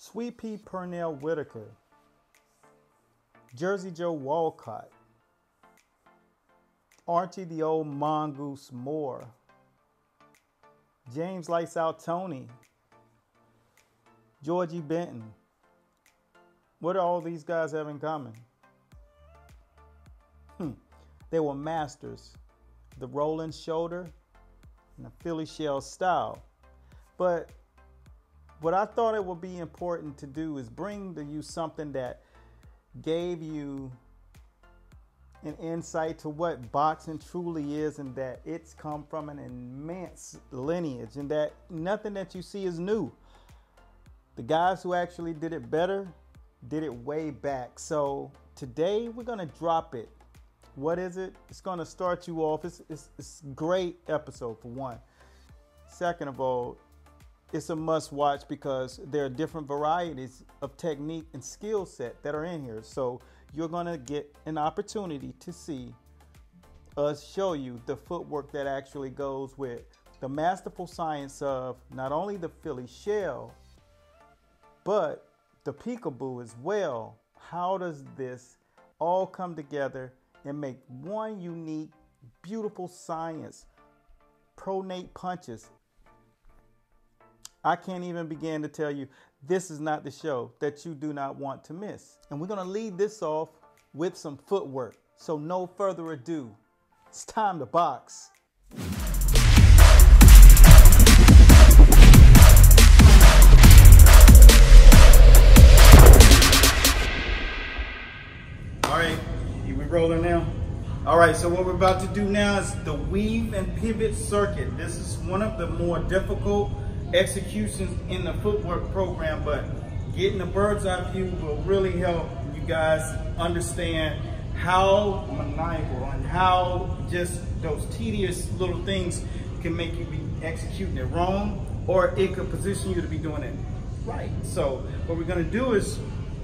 Sweet Pea Pernell Whitaker, Jersey Joe Walcott, Archie the Old Mongoose Moore, James Lights Out Toney, Georgie Benton. What do all these guys have in common? Hmm. They were masters. The rolling shoulder and the Philly shell style. But what I thought it would be important to do is bring to you something that gave you an insight to what boxing truly is and that it's come from an immense lineage and that nothing that you see is new. The guys who actually did it better did it way back. So today we're gonna drop it. What is it? It's gonna start you off. It's it's, it's great episode for one. Second of all, it's a must watch because there are different varieties of technique and skill set that are in here. So you're going to get an opportunity to see us show you the footwork that actually goes with the masterful science of not only the Philly shell, but the peekaboo as well. How does this all come together and make one unique, beautiful science? Pronate punches I can't even begin to tell you this is not the show that you do not want to miss. And we're going to lead this off with some footwork. So, no further ado, it's time to box. All right, we rolling now? All right, so what we're about to do now is the weave and pivot circuit. This is one of the more difficult executions in the footwork program, but getting the bird's eye view will really help you guys understand how maniacal and how just those tedious little things can make you be executing it wrong or it could position you to be doing it right. So what we're gonna do is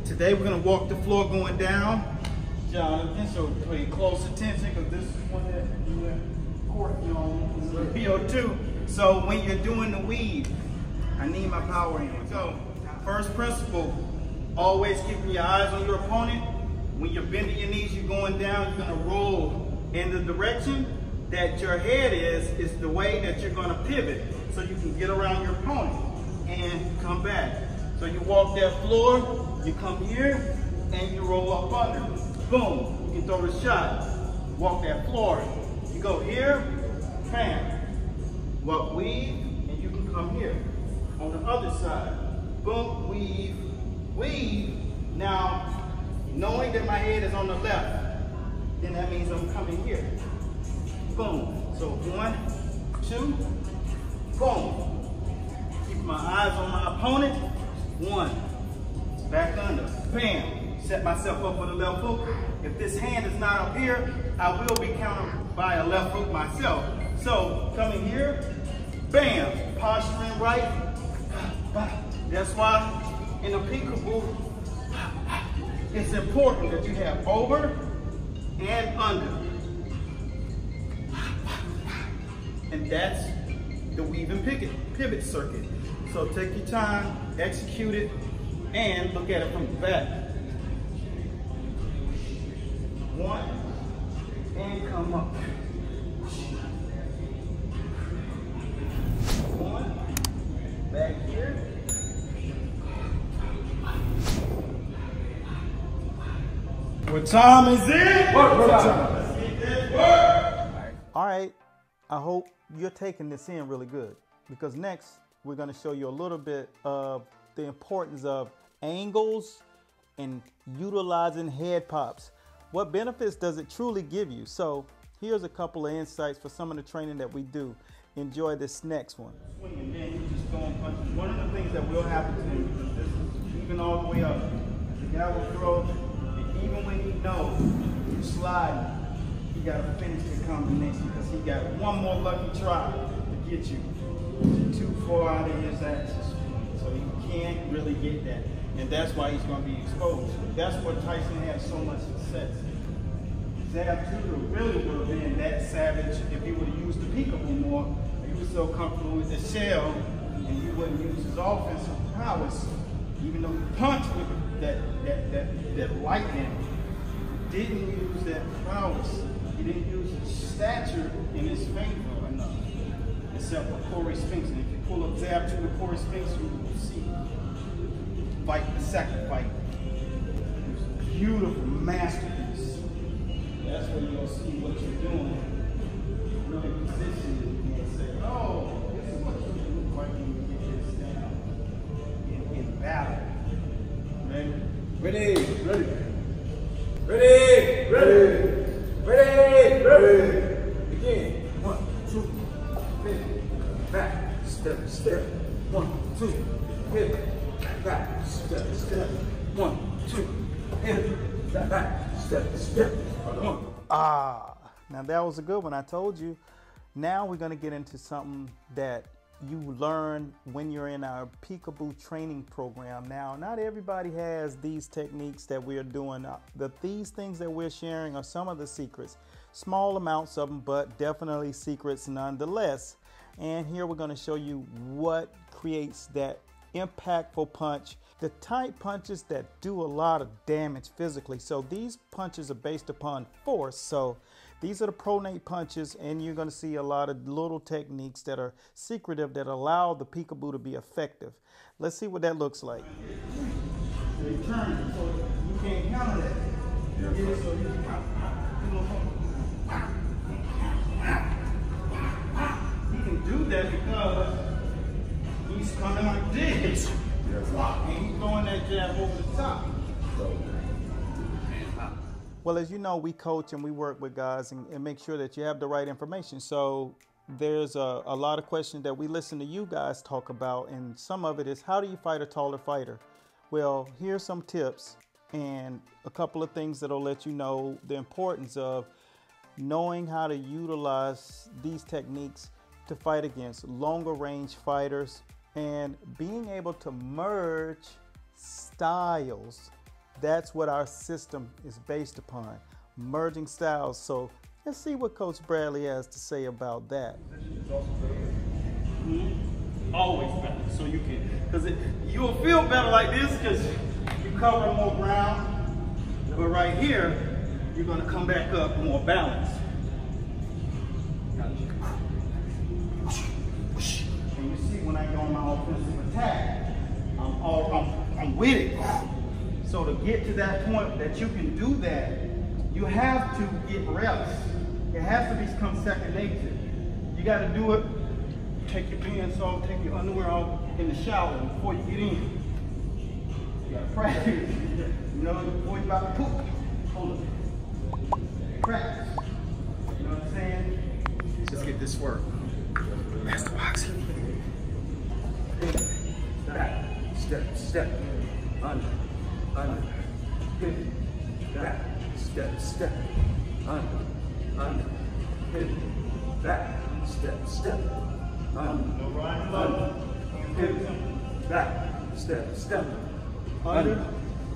today we're gonna walk the floor going down. Jonathan, so pay close attention because this is one that you court on VO2. So when you're doing the weave, I need my power in. So first principle, always keeping your eyes on your opponent. When you're bending your knees, you're going down, you're gonna roll in the direction that your head is, is the way that you're gonna pivot so you can get around your opponent and come back. So you walk that floor, you come here, and you roll up under. Boom, you can throw the shot. Walk that floor. You go here, bam, what weave, and you can come here. On the other side, boom, weave, weave. Now, knowing that my head is on the left, then that means I'm coming here. Boom. So one, two, boom. Keep my eyes on my opponent. One, back under, bam. Set myself up for the left hook. If this hand is not up here, I will be countered by a left hook myself. So coming here, bam, posturing right. That's why in a peekaboo, it's important that you have over and under. And that's the weave and pivot, pivot circuit. So take your time, execute it, and look at it from the back. One, and come up. What time is it? Work, work time. Let's get this work. All right. I hope you're taking this in really good because next we're going to show you a little bit of the importance of angles and utilizing head pops. What benefits does it truly give you? So here's a couple of insights for some of the training that we do enjoy this next one. Swinging, then you just throwing punches. One of the things that will happen to him, this is even all the way up, the guy will throw, and even when he knows you slide, he got to finish the combination because he got one more lucky try to get you too far out of his axis. So he can't really get that. And that's why he's going to be exposed. That's what Tyson has so much success. Zab Judah really would have been that savage if he would have used the peekaboo more. He was so comfortable with the shell, and he wouldn't use his offensive prowess Even though he punched with that, that, that, that lightning, didn't use that prowess. He didn't use his stature in his favor enough. Except for Corey Spinks. And if you pull up Zab 2 with Corey Spinks, you will see. Fight the second fight. Beautiful masterpiece. That's where you'll see what you're doing. Really position now that was a good one. I told you. Now we're going to get into something that you learn when you're in our peekaboo training program. Now, not everybody has these techniques that we're doing. Uh, The these things that we're sharing are some of the secrets. Small amounts of them, but definitely secrets nonetheless. And here we're going to show you what creates that impactful punch, the tight punches that do a lot of damage physically. So these punches are based upon force. So these are the pronate punches, and you're going to see a lot of little techniques that are secretive that allow the peekaboo to be effective. Let's see what that looks like. Can do that because he's coming like this. And he's that over the top. Well, as you know, we coach and we work with guys and, and make sure that you have the right information. So there's a, a lot of questions that we listen to you guys talk about, and some of it is how do you fight a taller fighter? Well, here's some tips and a couple of things that'll let you know the importance of knowing how to utilize these techniques to fight against longer range fighters and being able to merge styles. That's what our system is based upon merging styles. So let's see what Coach Bradley has to say about that. Mm-hmm. Always better, so you can, because you'll feel better like this because you cover more ground. But right here, you're going to come back up more balanced. And you see when I go on my offensive attack, I'm, all, I'm, I'm with it. So to get to that point that you can do that, you have to get reps. It has to become second nature. You got to do it. Take your pants off, take your underwear off in the shower before you get in. You got to practice. You know, before you about to poop, hold it. Practice. You know what I'm saying? Let's get this work. Master boxing. Back, step, step, under, under, hit, back, step, step, under, under, hit, back, step, step, under, under, hit, back, step, step, Under,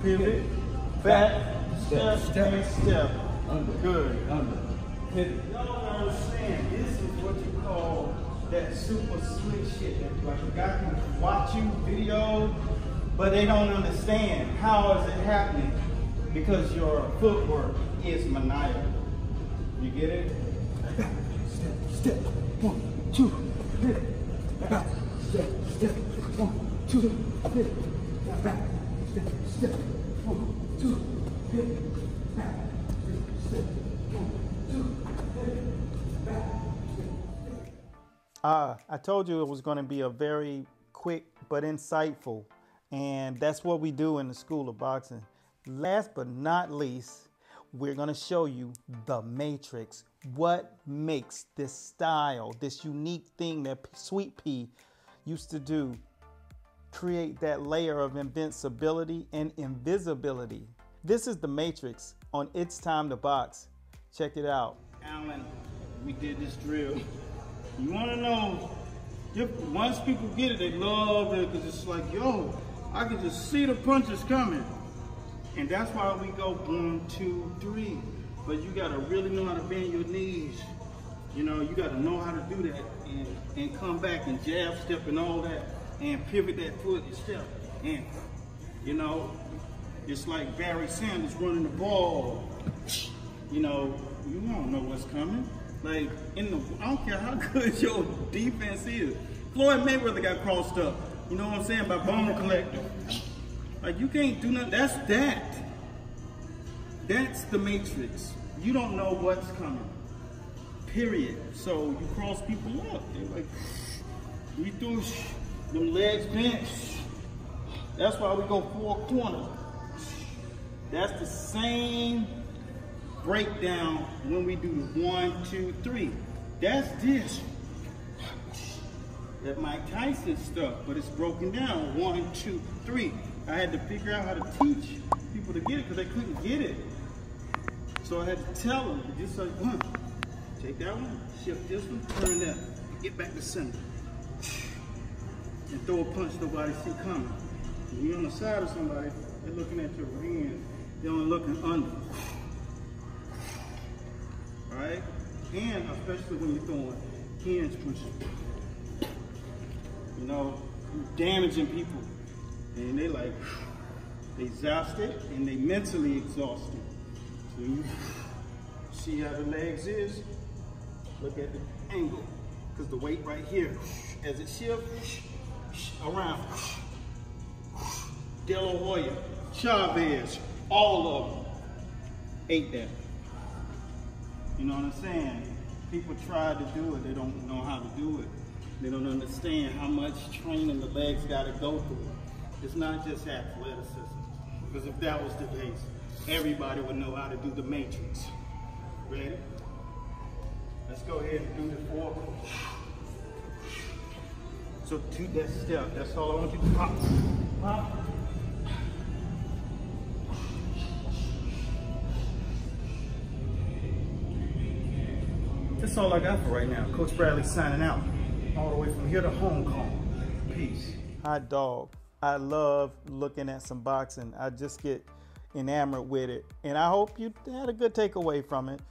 pivot, back, step, step, step. under, Good. under, hit, Y'all don't understand. This is what you call that super slick shit. That like a guy can watch you video, but they don't understand how is it happening because your footwork is maniacal. You get it? step, step, one, two, hit, back, step, step, one, two, hit, back, step, step, one, two, hit, back, step, step, one, two, hit, back. Uh, I told you it was going to be a very quick but insightful, and that's what we do in the School of Boxing. Last but not least, we're going to show you the matrix. What makes this style, this unique thing that Sweet Pea used to do, create that layer of invincibility and invisibility. This is the matrix on It's Time to Box. Check it out. Alan, we did this drill. You want to know, once people get it, they love it because it's like, yo, I can just see the punches coming. And that's why we go one, two, three. But you got to really know how to bend your knees. You know, you got to know how to do that and, and come back and jab step and all that and pivot that foot and step and You know, it's like Barry Sanders running the ball. You know, you don't know what's coming. Like in the, I don't care how good your defense is. Floyd Mayweather got crossed up. You know what I'm saying by Bone Collector. Like you can't do nothing. That's that. That's the matrix. You don't know what's coming. Period. So you cross people up. They're like, we do them legs bent. That's why we go four corners. That's the same breakdown when we do the one, two, three. That's this. That Mike Tyson stuff, but it's broken down. One, two, three. I had to figure out how to teach people to get it because they couldn't get it. So I had to tell them, just like, take that one, shift this one, turn that, get back to center. And throw a punch nobody see coming. When you're on the side of somebody, they're looking at your hand, they're only looking under. Right? And especially when you're throwing hands punches. You know, damaging people. And they like, they exhausted and they mentally exhausted. So you see how the legs is? Look at the angle. Because the weight right here, as it shifts around. De La Hoya, Chavez, all of them ate that. You know what I'm saying? People try to do it, they don't know how to do it. They don't understand how much training the legs got to go through. It's not just athleticism. Because if that was the case, everybody would know how to do the matrix. Ready? Let's go ahead and do the four. So do that step. That's all I want you to pop. Pop. That's all I got for right now. Coach Bradley signing out. All the way from here to Hong Kong. Peace. Hot dog. I love looking at some boxing. I just get enamored with it. And I hope you had a good takeaway from it.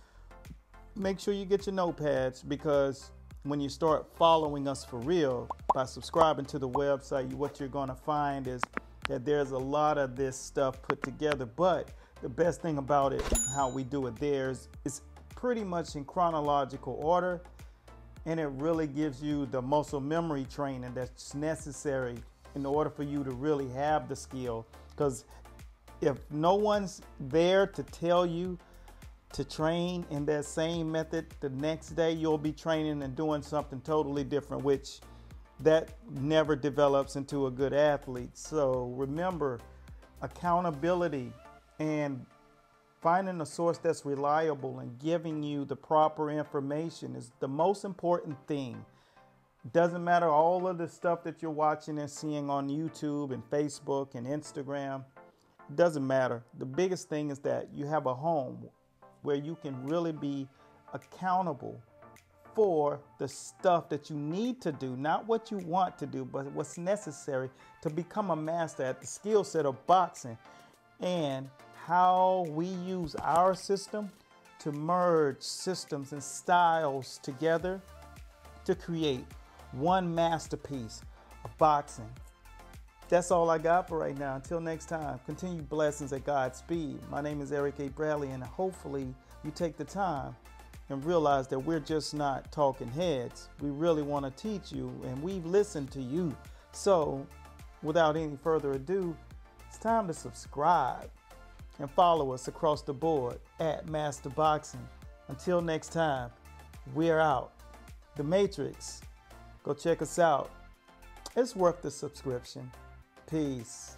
Make sure you get your notepads because when you start following us for real by subscribing to the website, what you're going to find is that there's a lot of this stuff put together. But the best thing about it, how we do it there, is it's pretty much in chronological order. And it really gives you the muscle memory training that's necessary in order for you to really have the skill. Because if no one's there to tell you to train in that same method, the next day you'll be training and doing something totally different, which that never develops into a good athlete. So remember, accountability and finding a source that's reliable and giving you the proper information is the most important thing. Doesn't matter all of the stuff that you're watching and seeing on YouTube and Facebook and Instagram. Doesn't matter. The biggest thing is that you have a home where you can really be accountable for the stuff that you need to do, not what you want to do, but what's necessary to become a master at the skill set of boxing and how we use our system to merge systems and styles together to create one masterpiece of boxing. That's all I got for right now. Until next time, continue blessings at God's speed. My name is Eric A. Bradley, and hopefully you take the time and realize that we're just not talking heads. We really want to teach you, and we've listened to you. So, without any further ado, it's time to subscribe and follow us across the board at Master Boxing. Until next time, we're out. The Matrix Go check us out. It's worth the subscription. Peace.